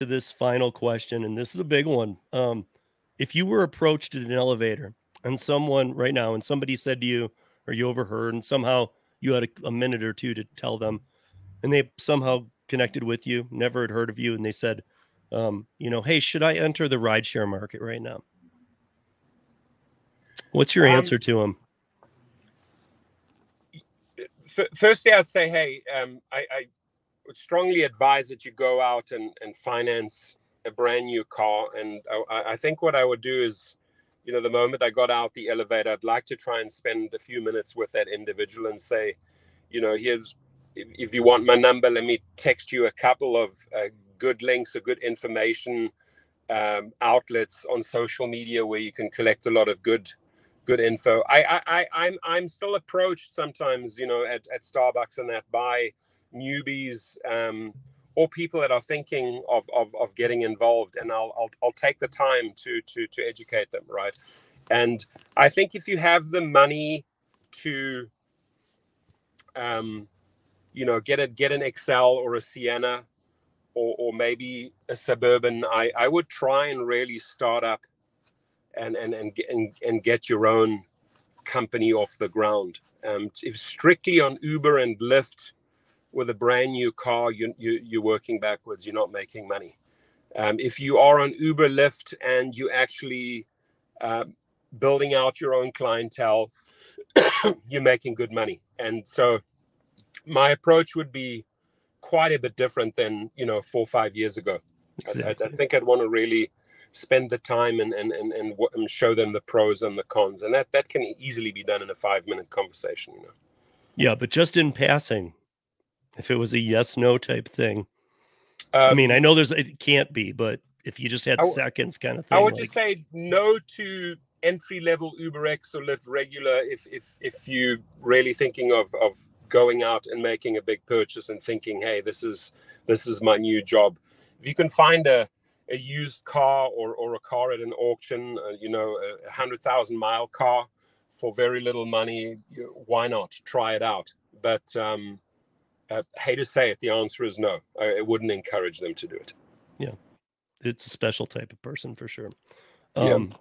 to this final question, and this is a big one. Um, if you were approached at an elevator and someone right now, and somebody said to you, or you overheard, and somehow you had a, a minute or two to tell them, and they somehow connected with you, never had heard of you, and they said, um, you know, hey, should I enter the rideshare market right now? What's your um, answer to them? Firstly, I'd say, hey, um, I, I, would strongly advise that you go out and, and finance a brand new car. And I, I think what I would do is, you know, the moment I got out the elevator, I'd like to try and spend a few minutes with that individual and say, you know, here's if you want my number, let me text you a couple of uh, good links or good information um, outlets on social media where you can collect a lot of good good info. I, I, I I'm I'm still approached sometimes, you know, at, at Starbucks and that by newbies um, or people that are thinking of, of, of getting involved, and I'll, I'll I'll take the time to to to educate them, right? And I think if you have the money to um, you know, get a get an XL or a Sienna or, or maybe a suburban. I, I would try and really start up and and and and, and get your own company off the ground. Um, if strictly on Uber and Lyft with a brand new car, you, you you're working backwards. You're not making money. Um, if you are on Uber, Lyft, and you're actually uh, building out your own clientele, you're making good money. And so my approach would be quite a bit different than you know four or five years ago. Exactly. I, I, think I'd want to really spend the time and, and and and show them the pros and the cons, and that that can easily be done in a five minute conversation. You know. Yeah, but just in passing, if it was a yes no type thing, um, I mean, I know there's it can't be, but if you just had w- seconds kind of thing, I would like, just say no to entry level UberX or Lyft regular if if if you really thinking of of going out and making a big purchase and thinking, hey, this is this is my new job. If you can find a a used car or, or a car at an auction, uh, you know, a hundred thousand mile car for very little money, why not try it out? But um, uh, hate to say it, the answer is no. I, I, wouldn't encourage them to do it. Yeah, it's a special type of person for sure. Um, yeah.